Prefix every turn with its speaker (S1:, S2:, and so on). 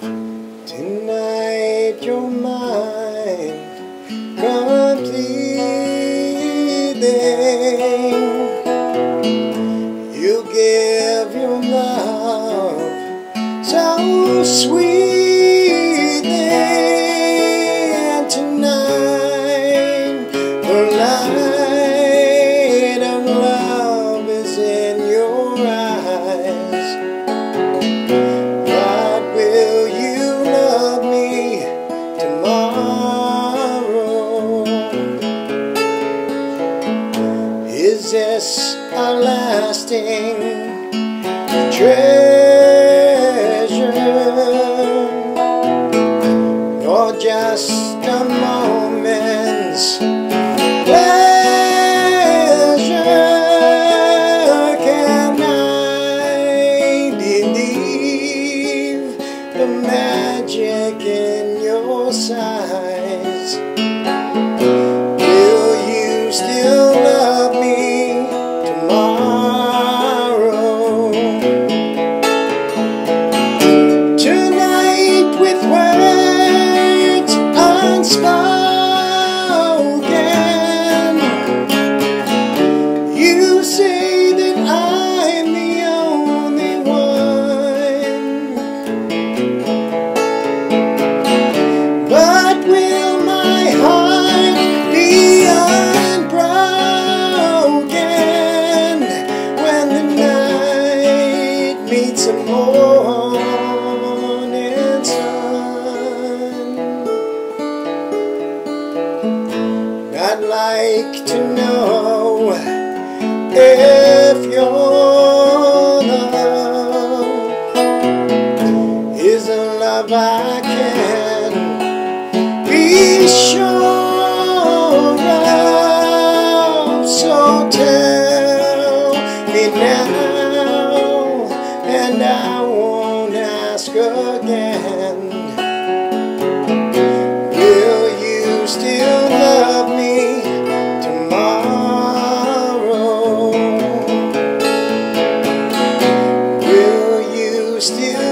S1: Tonight you're mine completely. You give your love so sweetly, Is this a lasting treasure? Or just a moment's morning sun. I'd like to know if your love is a love Won't ask again. Will you still love me tomorrow? Will you still